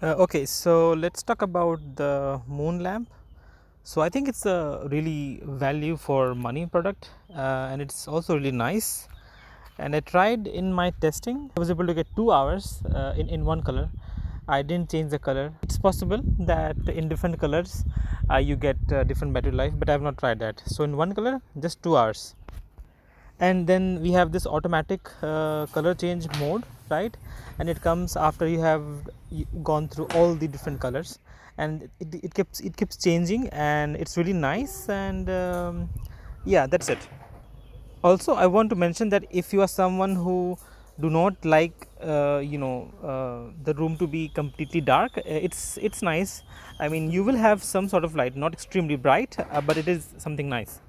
Uh, okay, so let's talk about the moon lamp. So I think it's a really value for money product uh, and it's also really nice. And I tried in my testing, I was able to get two hours uh, in, in one color. I didn't change the color. It's possible that in different colors uh, you get uh, different battery life, but I have not tried that. So in one color, just two hours and then we have this automatic uh, color change mode right? And it comes after you have gone through all the different colors. And it, it keeps it keeps changing and it's really nice. And um, yeah that's it. Also i want to mention that if you are someone who do not like uh, you know uh, the room to be completely dark uh, it's it's nice. I mean you will have some sort of light not extremely bright uh, but it is something nice